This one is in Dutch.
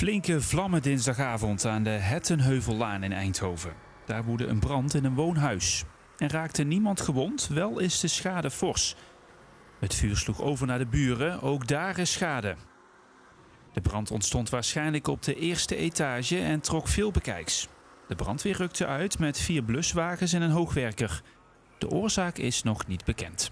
Flinke vlammen dinsdagavond aan de Hettenheuvellaan in Eindhoven. Daar woedde een brand in een woonhuis. En raakte niemand gewond, wel is de schade fors. Het vuur sloeg over naar de buren, ook daar is schade. De brand ontstond waarschijnlijk op de eerste etage en trok veel bekijks. De brandweer rukte uit met vier bluswagens en een hoogwerker. De oorzaak is nog niet bekend.